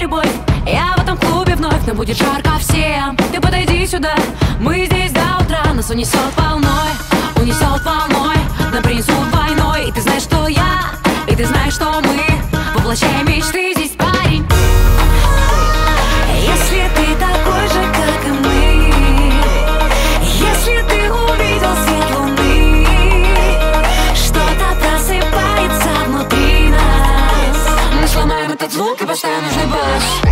любовь. Я в этом клубе вновь, но будет жарко всем. Ты подойди сюда, мы здесь до утра. Нас унесет волной, унесет волной. Нам принесут войной, и ты знаешь, что я И ты знаешь, что мы. Воплощаем мечты bus.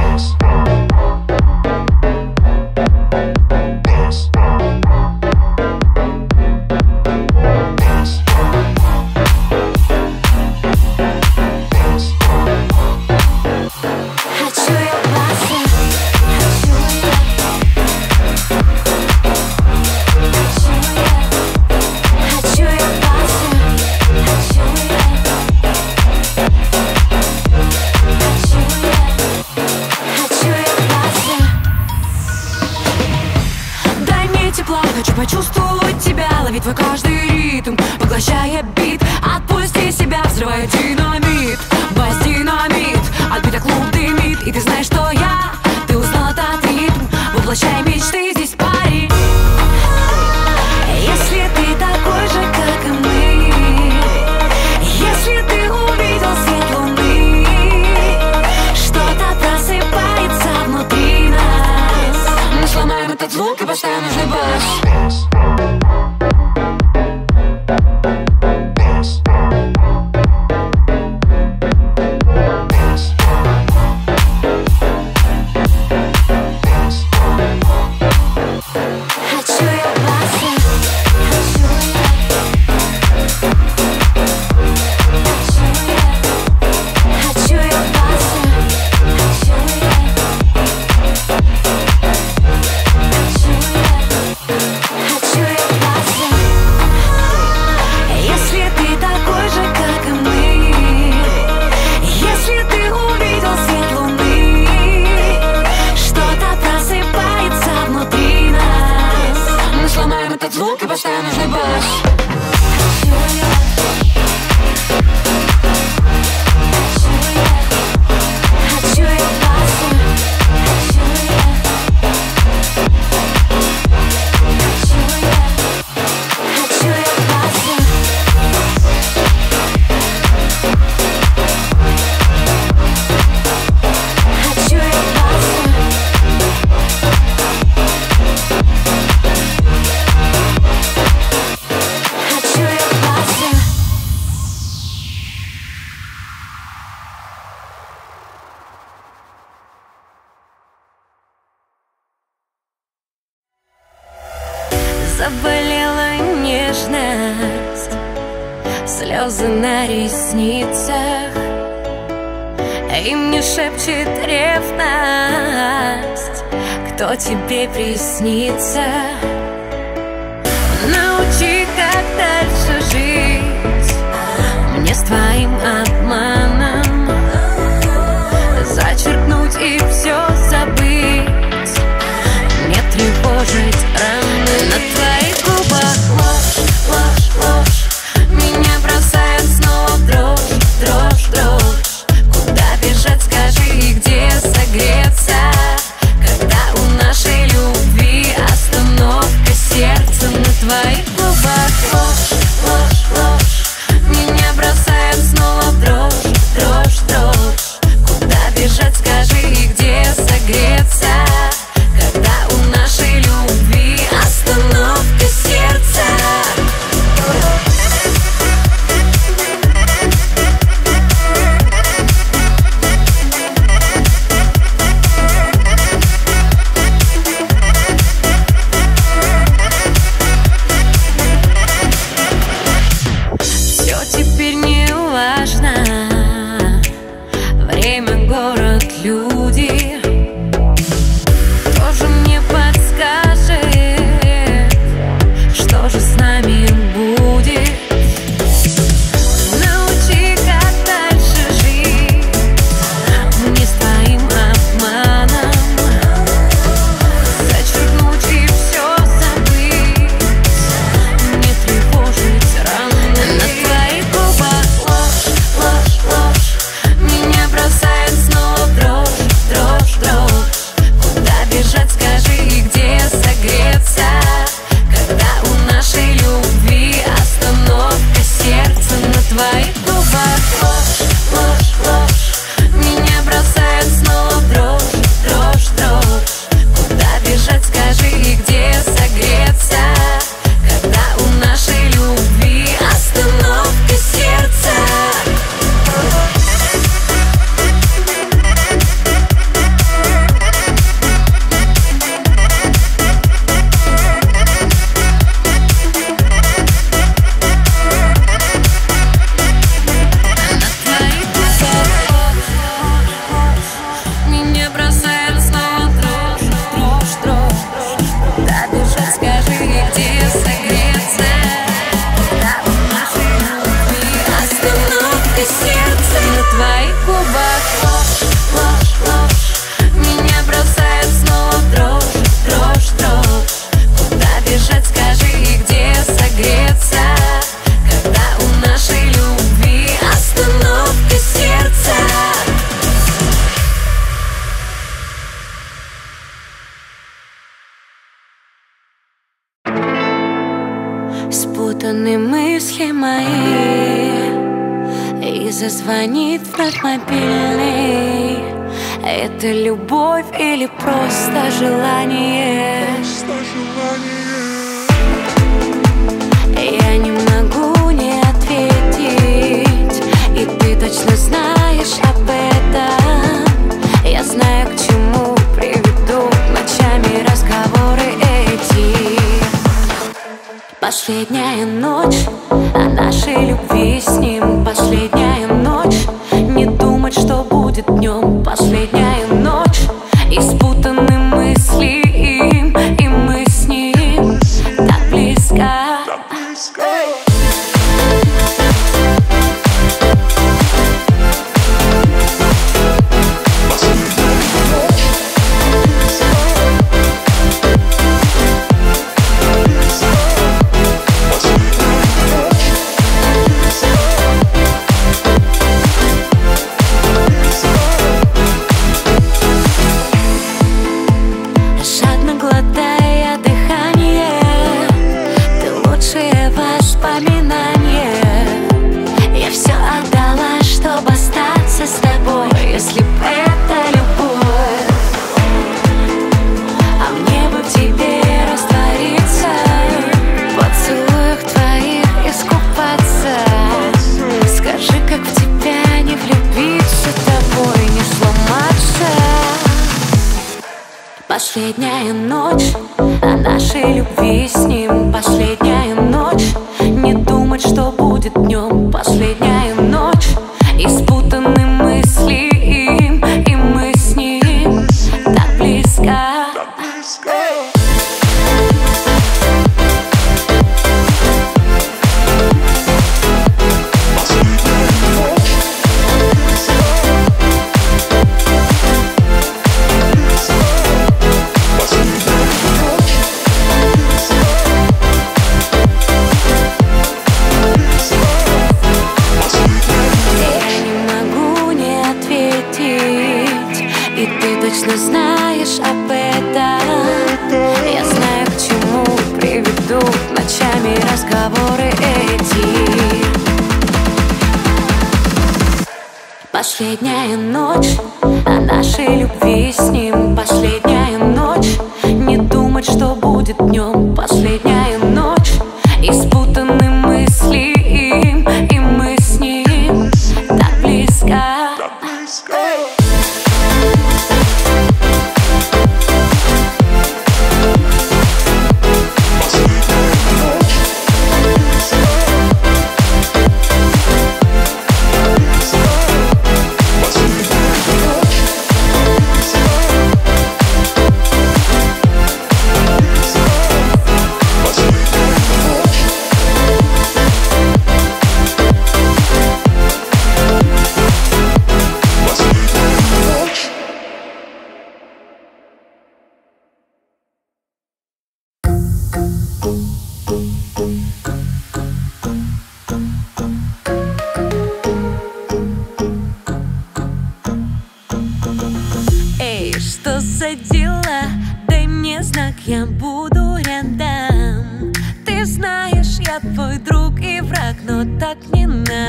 тебе приснится.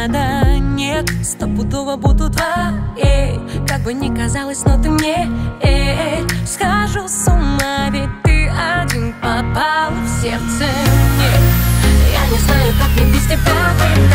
надо Нет, стопудово буду два Эй, как бы ни казалось, но ты мне Эй, схожу с ума, ведь ты один попал в сердце. Нет, я не знаю, как мне без тебя быть.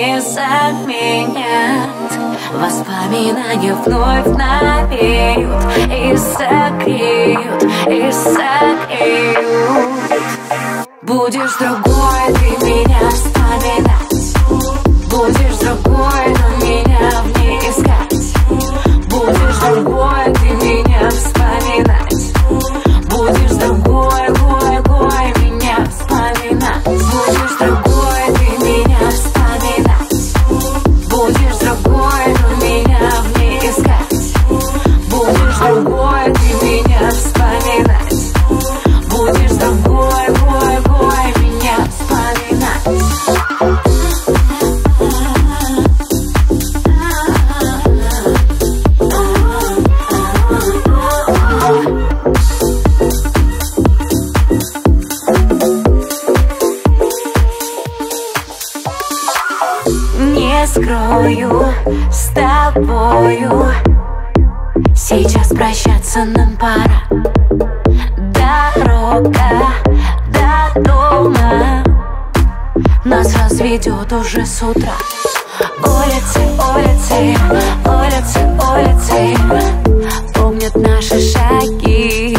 не заменят Воспоминания вновь навеют И согреют, и согреют. Будешь другой, ты меня вспоминать Сейчас прощаться нам пора. Дорога до дома. Нас разведет уже с утра. Улицы, улицы, улицы, улицы. Помнят наши шаги.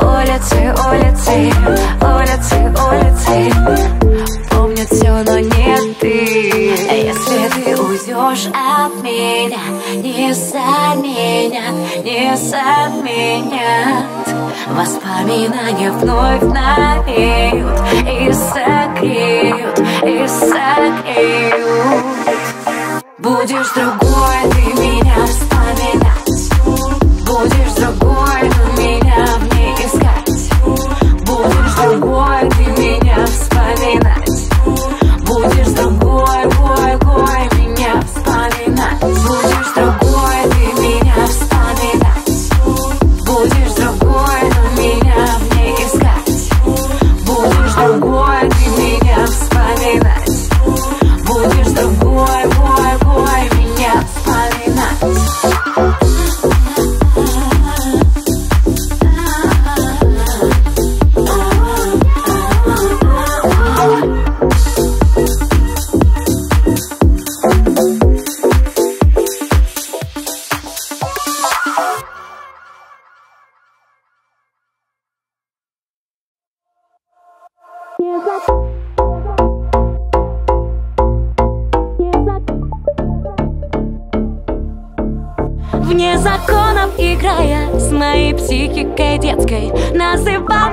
Улицы, улицы, улицы, улицы. Помнят все, но уйдешь от меня. Не заменят, не заменят Воспоминания вновь навеют И согреют, и согреют. Будешь другой, ты меня вспоминать. Будешь другой, но меня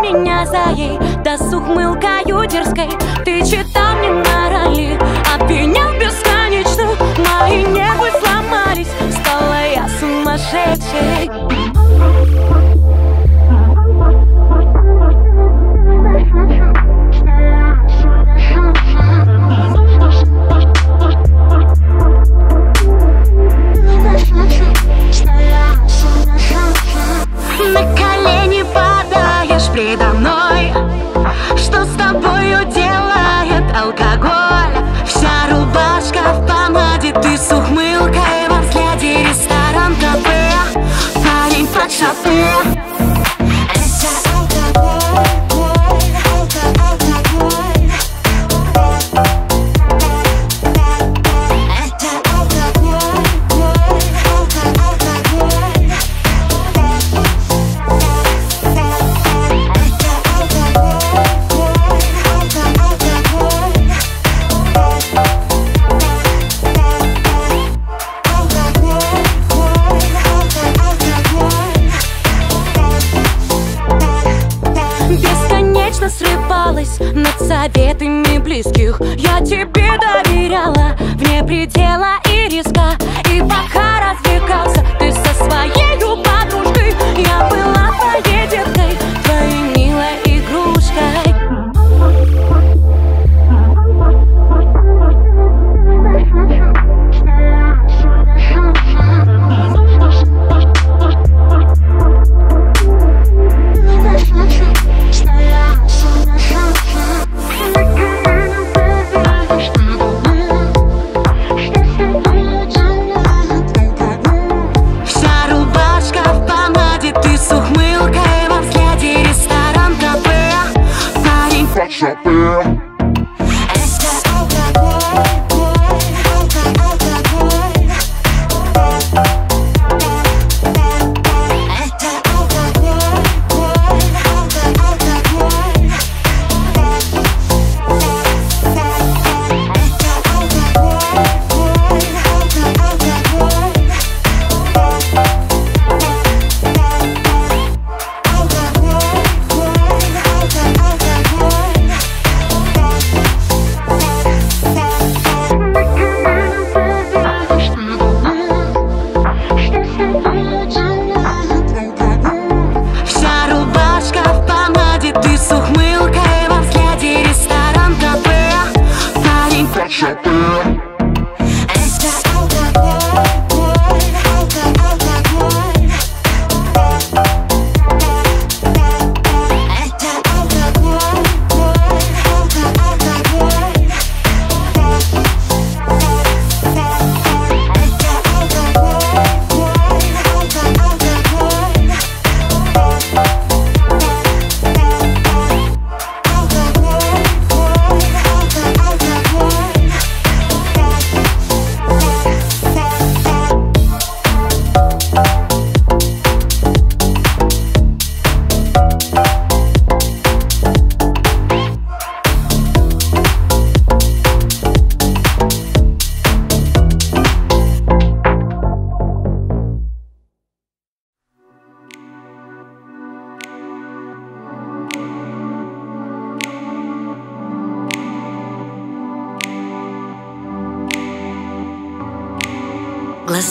Меня заей, да с ухмылкою дерзкой Ты читал мне морали, обвинял бесконечно. Мои нервы сломались, стала я сумасшедшей I feel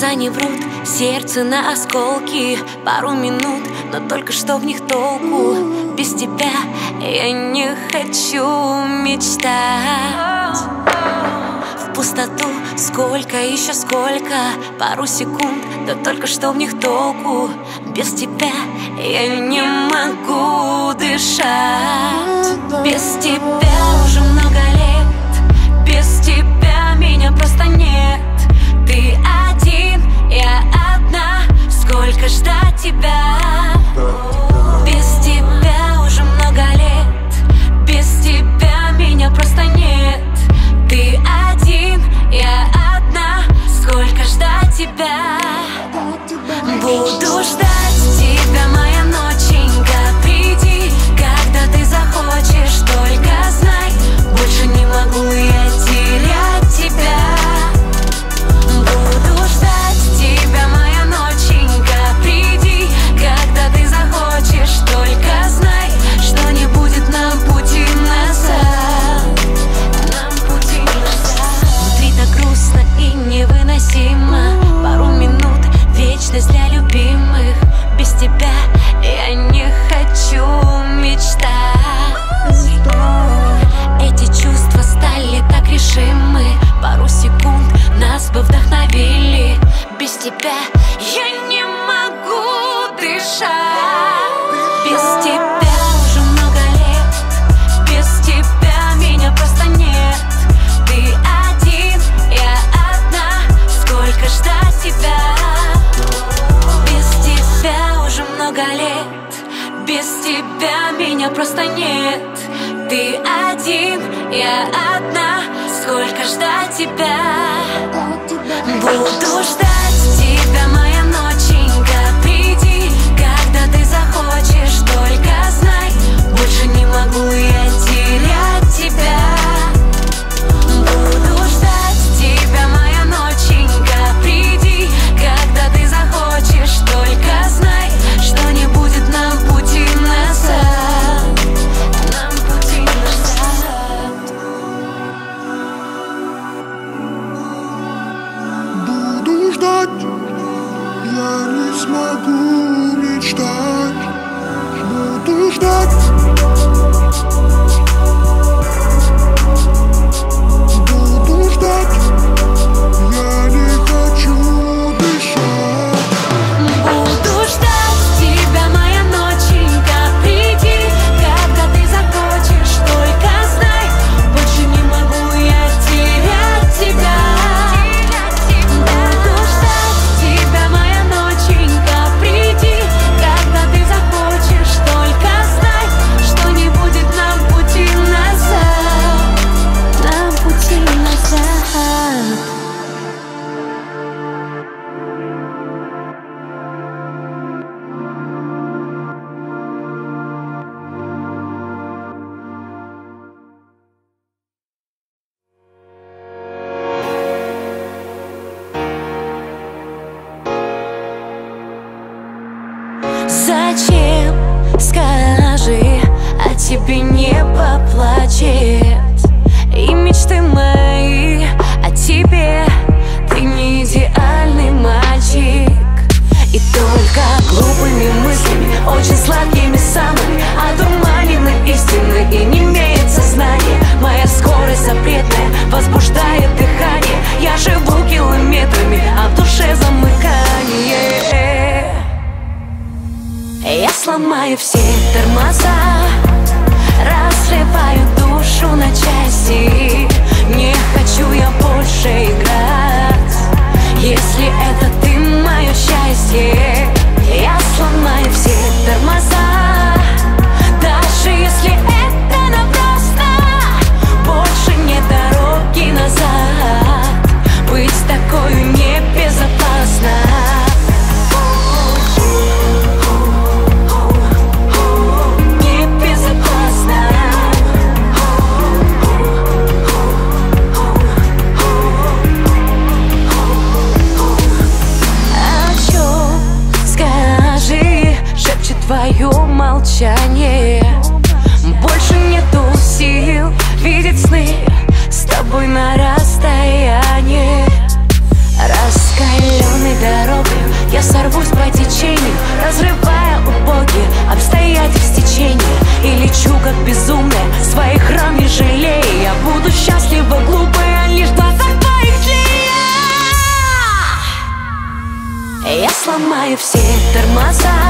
Глаза не врут, сердце на осколки. Пару минут, но только что в них толку. Без тебя я не хочу мечтать. В пустоту сколько, еще сколько. Пару секунд, да только что в них толку. Без тебя я не могу дышать. Без тебя уже много лет. Без тебя меня просто нет Сколько ждать тебя. Без тебя уже много лет. Без тебя меня просто нет. Ты один, я одна. Сколько ждать тебя? Буду ждать могу мечтать. все тормоза.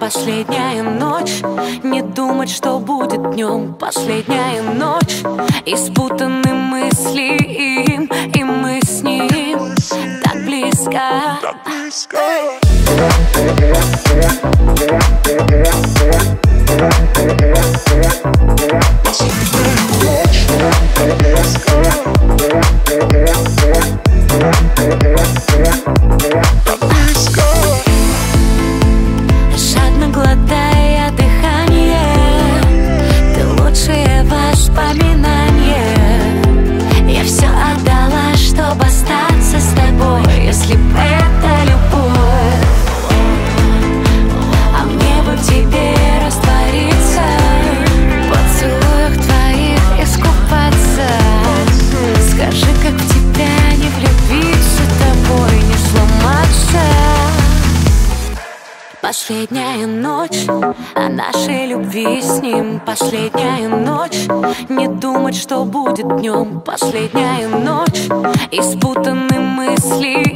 Последняя ночь. Не думать, что будет днем Последняя ночь. И спутаны мысли им И мы с ним Так близко. Так близко Последняя ночь. О нашей любви с ним Последняя ночь. Не думать, что будет днем Последняя ночь. И спутаны мысли